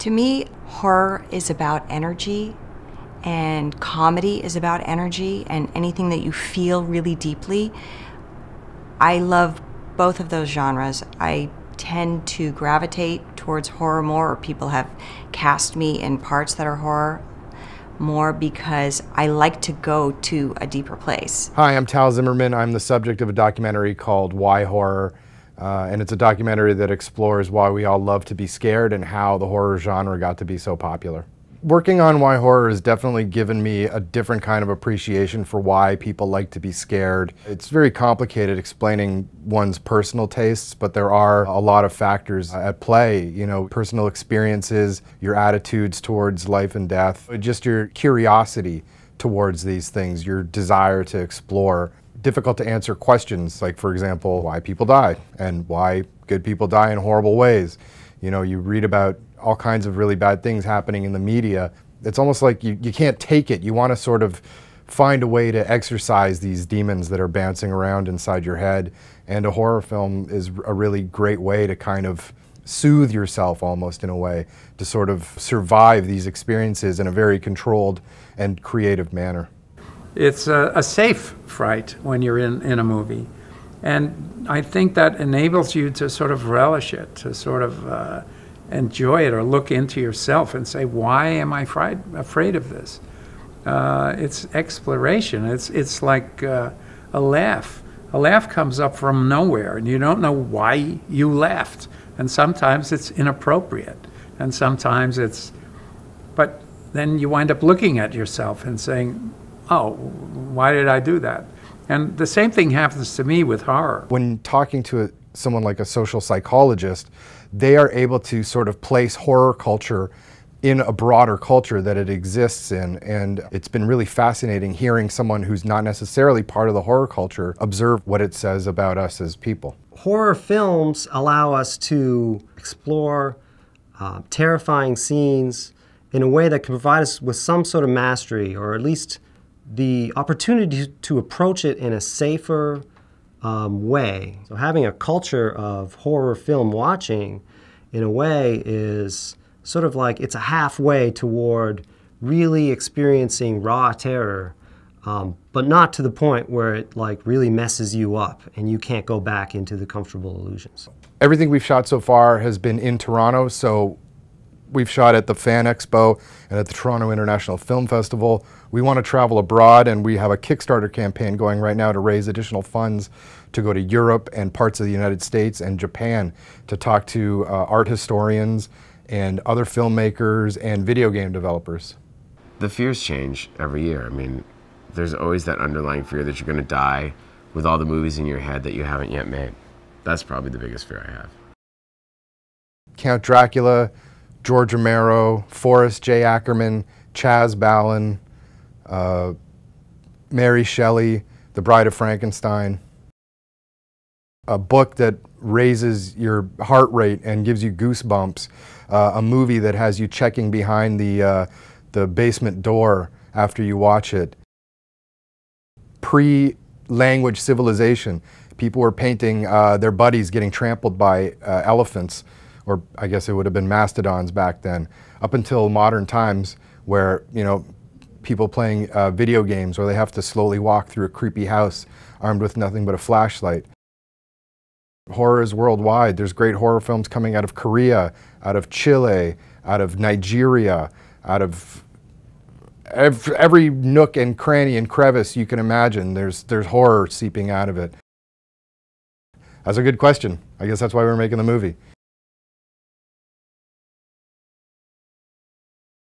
To me, horror is about energy, and comedy is about energy and anything that you feel really deeply. I love both of those genres. I tend to gravitate towards horror more, or people have cast me in parts that are horror more because I like to go to a deeper place. Hi, I'm Tal Zimerman. I'm the subject of a documentary called Why Horror. Uh, and it's a documentary that explores why we all love to be scared and how the horror genre got to be so popular. Working on Why Horror has definitely given me a different kind of appreciation for why people like to be scared. It's very complicated explaining one's personal tastes, but there are a lot of factors at play, you know, personal experiences, your attitudes towards life and death, just your curiosity towards these things, your desire to explore difficult to answer questions, like, for example, why people die and why good people die in horrible ways. You know, you read about all kinds of really bad things happening in the media. It's almost like you, you can't take it. You want to sort of find a way to exercise these demons that are bouncing around inside your head. And a horror film is a really great way to kind of soothe yourself almost in a way, to sort of survive these experiences in a very controlled and creative manner it's a, a, safe fright when you're in, in a movie. And I think that enables you to sort of relish it, to sort of uh, enjoy it or look into yourself and say, why am I afraid of this? Uh, it's exploration. It's, it's like uh, a laugh. A laugh comes up from nowhere and you don't know why you laughed. And sometimes it's inappropriate. And sometimes it's, but then you wind up looking at yourself and saying, oh, why did I do that? And the same thing happens to me with horror. When talking to a, someone like a social psychologist, they are able to sort of place horror culture in a broader culture that it exists in. And it's been really fascinating hearing someone who's not necessarily part of the horror culture observe what it says about us as people. Horror films allow us to explore uh, terrifying scenes in a way that can provide us with some sort of mastery or at least the opportunity to approach it in a safer um, way. So, having a culture of horror film watching, in a way, is sort of like it's a halfway toward really experiencing raw terror, um, but not to the point where it like really messes you up and you can't go back into the comfortable illusions. Everything we've shot so far has been in Toronto, so we've shot at the Fan Expo and at the Toronto International Film Festival. We want to travel abroad, and we have a Kickstarter campaign going right now to raise additional funds to go to Europe and parts of the United States and Japan to talk to uh, art historians and other filmmakers and video game developers. The fears change every year. I mean, there's always that underlying fear that you're going to die with all the movies in your head that you haven't yet made. That's probably the biggest fear I have. Count Dracula, George Romero, Forrest J. Ackerman, Chaz Balun, uh, Mary Shelley, The Bride of Frankenstein. A book that raises your heart rate and gives you goosebumps. Uh, a movie that has you checking behind the, uh, the basement door after you watch it. Pre language civilization. People were painting uh, their buddies getting trampled by uh, elephants or I guess it would have been mastodons back then, up until modern times where, you know, people playing uh, video games where they have to slowly walk through a creepy house armed with nothing but a flashlight. Horror is worldwide. There's great horror films coming out of Korea, out of Chile, out of Nigeria, out of every, every nook and cranny and crevice you can imagine. There's, there's horror seeping out of it. That's a good question. I guess that's why we're making the movie.